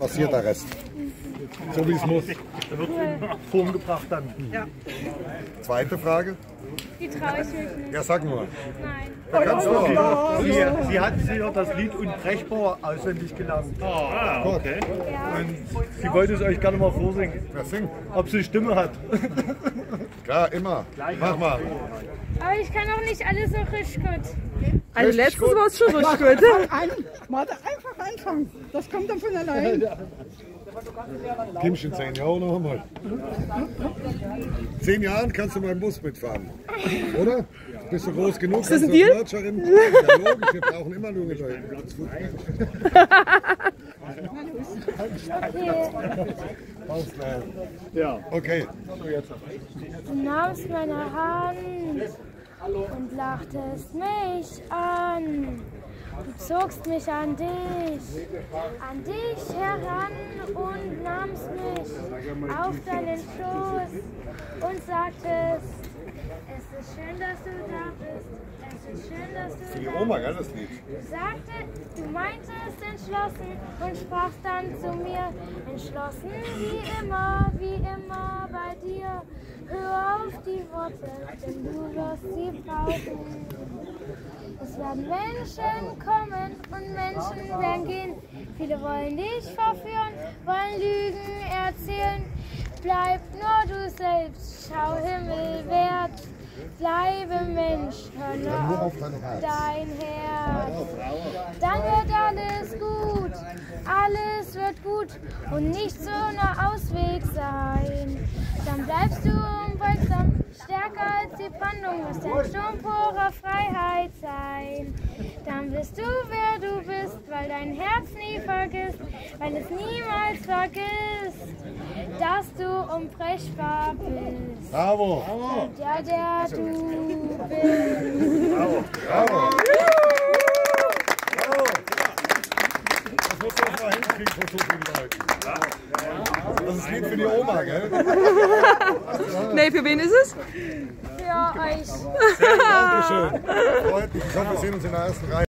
passiert der Rest. So wie es muss. Da wird in Form gebracht dann. Zweite Frage. Die traue ich mich nicht. Ja, sag nur. Nein. Da kannst du auch. Sie, sie hat sich ja das Lied Unbrechbar auswendig gelernt. Ah, okay. Ja. Und sie wollte es euch gerne mal vorsingen, Wer singt? ob sie Stimme hat. Klar, immer. Mach mal. Aber ich kann auch nicht alles so richtig gut. Also letztens war es schon richtig gut. Warte, einfach anfangen. Das kommt dann von allein. Kimmst in zehn Jahren noch einmal. Zehn Jahren kannst du meinen Bus mitfahren. Oder? Bist du groß genug? Ist das ein Deal? Ja, logisch, wir brauchen immer junge Leute. Ja. Okay. Du nahmst meine Hand und lachtest mich an. Du zogst mich an dich, an dich heran und nahmst mich auf deinen Schoß und sagtest, es ist schön, dass du da bist. Es ist schön, dass du Für die da Oma, bist. gell, das Lied? Sagte, du meintest entschlossen und sprachst dann zu mir, entschlossen wie immer bei dir. Hör auf die Worte, denn du wirst sie brauchen. Es werden Menschen kommen und Menschen werden gehen. Viele wollen dich verführen, wollen Lügen erzählen. Bleib nur du selbst, schau himmelwärts. Bleibe Mensch, hör nur auf dein Herz. Dann wird alles gut, alles wird gut und nicht so ein Ausweg sein. Dann bleibst du die Brandung, wirst ein Sturm purer Freiheit sein. Dann bist du, wer du bist, weil dein Herz nie vergisst, weil es niemals vergisst, dass du unbrechbar bist. Bravo. Der, der du bist. Bravo. Das musst du auch mal hinkriegen von so vielen Leuten. Das ist Lied für die Oma, gell? Nee, für wen ist es? Für euch. Dankeschön. Freut mich. Ich hoffe, wir sehen uns in der ersten Reihe.